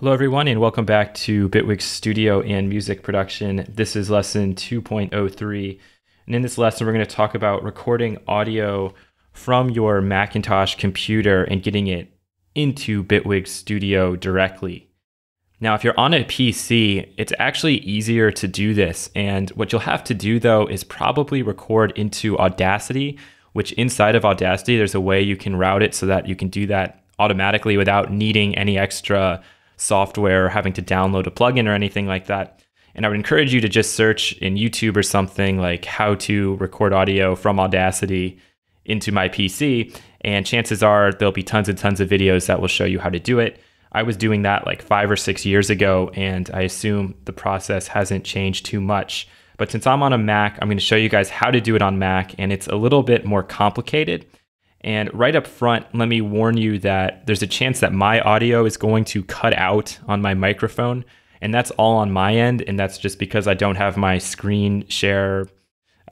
Hello, everyone, and welcome back to Bitwig Studio and Music Production. This is lesson 2.03. And in this lesson, we're going to talk about recording audio from your Macintosh computer and getting it into Bitwig Studio directly. Now, if you're on a PC, it's actually easier to do this. And what you'll have to do, though, is probably record into Audacity, which inside of Audacity, there's a way you can route it so that you can do that automatically without needing any extra software having to download a plugin or anything like that. And I would encourage you to just search in YouTube or something like how to record audio from Audacity into my PC. And chances are there'll be tons and tons of videos that will show you how to do it. I was doing that like five or six years ago, and I assume the process hasn't changed too much. But since I'm on a Mac, I'm going to show you guys how to do it on Mac, and it's a little bit more complicated. And right up front, let me warn you that there's a chance that my audio is going to cut out on my microphone. And that's all on my end. And that's just because I don't have my screen share,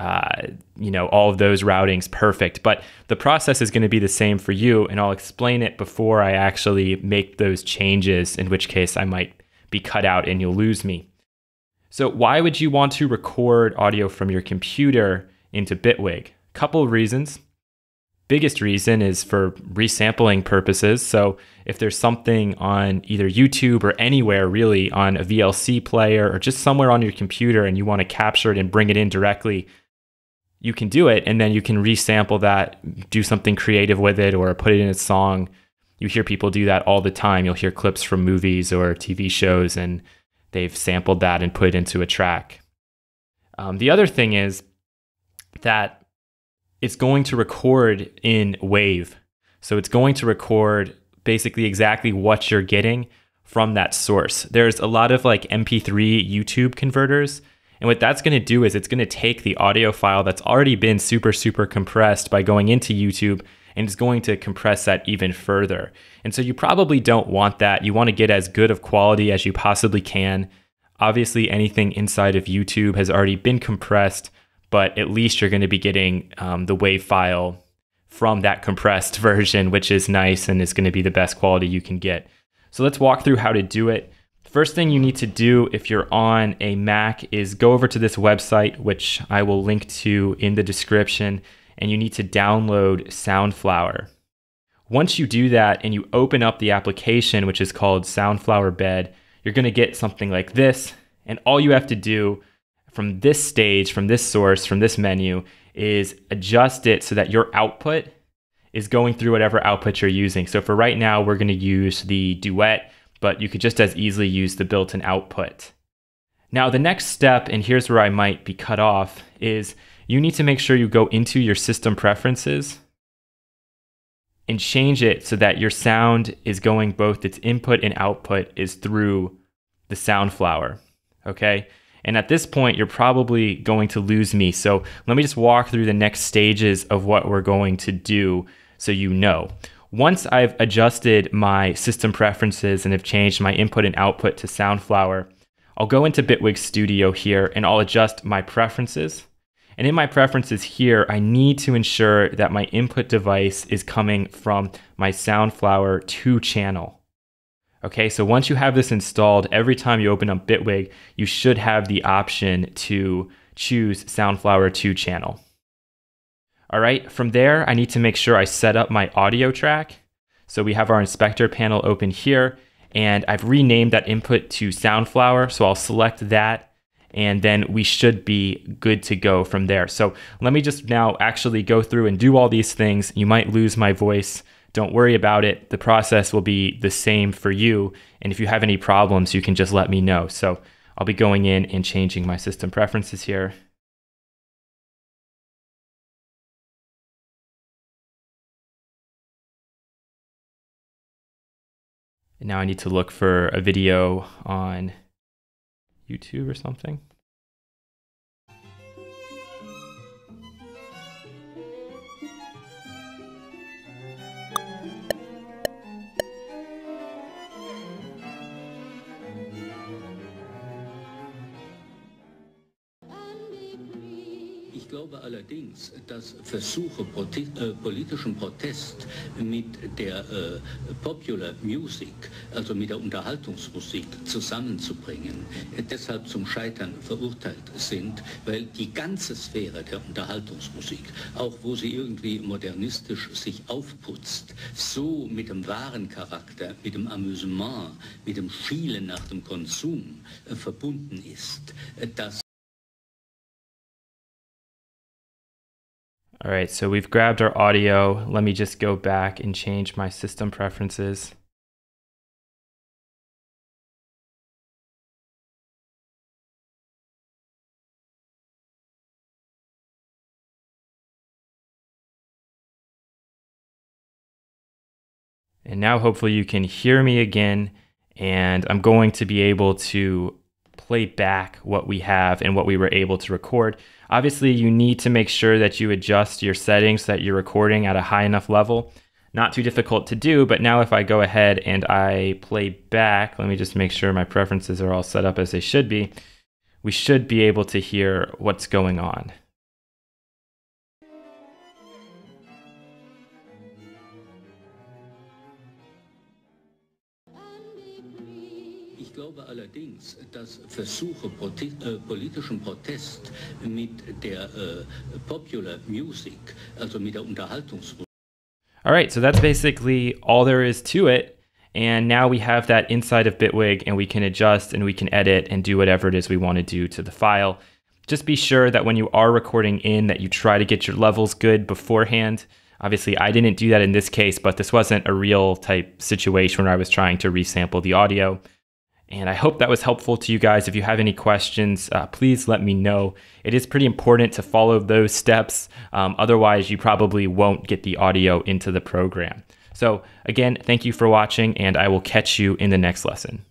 uh, you know, all of those routings perfect. But the process is going to be the same for you. And I'll explain it before I actually make those changes, in which case I might be cut out and you'll lose me. So, why would you want to record audio from your computer into Bitwig? A couple of reasons biggest reason is for resampling purposes. So if there's something on either YouTube or anywhere really on a VLC player or just somewhere on your computer and you want to capture it and bring it in directly, you can do it and then you can resample that, do something creative with it or put it in a song. You hear people do that all the time. You'll hear clips from movies or TV shows and they've sampled that and put it into a track. Um, the other thing is that it's going to record in wave. So it's going to record basically exactly what you're getting from that source. There's a lot of like MP3 YouTube converters. And what that's going to do is it's going to take the audio file that's already been super, super compressed by going into YouTube and it's going to compress that even further. And so you probably don't want that. You want to get as good of quality as you possibly can. Obviously, anything inside of YouTube has already been compressed but at least you're going to be getting um, the WAV file from that compressed version, which is nice and is going to be the best quality you can get. So let's walk through how to do it. First thing you need to do if you're on a Mac is go over to this website, which I will link to in the description, and you need to download Soundflower. Once you do that and you open up the application, which is called Soundflower Bed, you're going to get something like this. And all you have to do from this stage, from this source, from this menu, is adjust it so that your output is going through whatever output you're using. So for right now, we're going to use the duet, but you could just as easily use the built-in output. Now, the next step, and here's where I might be cut off, is you need to make sure you go into your system preferences and change it so that your sound is going both its input and output is through the Soundflower. Okay? And at this point, you're probably going to lose me. So let me just walk through the next stages of what we're going to do so you know. Once I've adjusted my system preferences and have changed my input and output to Soundflower, I'll go into Bitwig Studio here and I'll adjust my preferences. And in my preferences here, I need to ensure that my input device is coming from my Soundflower 2 channel. Okay, so once you have this installed, every time you open up Bitwig, you should have the option to choose Soundflower 2 channel. All right, from there, I need to make sure I set up my audio track. So we have our inspector panel open here, and I've renamed that input to Soundflower. So I'll select that, and then we should be good to go from there. So let me just now actually go through and do all these things. You might lose my voice don't worry about it. The process will be the same for you. And if you have any problems, you can just let me know. So I'll be going in and changing my system preferences here. And now I need to look for a video on YouTube or something. Glaube allerdings, dass Versuche, äh, politischen Protest mit der äh, Popular Music, also mit der Unterhaltungsmusik zusammenzubringen, deshalb zum Scheitern verurteilt sind, weil die ganze Sphäre der Unterhaltungsmusik, auch wo sie irgendwie modernistisch sich aufputzt, so mit dem wahren Charakter, mit dem Amüsement, mit dem Schielen nach dem Konsum äh, verbunden ist, dass All right, so we've grabbed our audio. Let me just go back and change my system preferences. And now hopefully you can hear me again and I'm going to be able to play back what we have and what we were able to record. Obviously, you need to make sure that you adjust your settings so that you're recording at a high enough level. Not too difficult to do, but now if I go ahead and I play back, let me just make sure my preferences are all set up as they should be. We should be able to hear what's going on. Glaube allerdings, dass Versuche äh, politischen Protest mit der äh, Popular Music, also mit der Unterhaltungsmusik. All right, so that's basically all there is to it. And now we have that inside of Bitwig and we can adjust and we can edit and do whatever it is we want to do to the file. Just be sure that when you are recording in that you try to get your levels good beforehand. Obviously, I didn't do that in this case, but this wasn't a real type situation where I was trying to resample the audio. And I hope that was helpful to you guys. If you have any questions, uh, please let me know. It is pretty important to follow those steps. Um, otherwise, you probably won't get the audio into the program. So, again, thank you for watching, and I will catch you in the next lesson.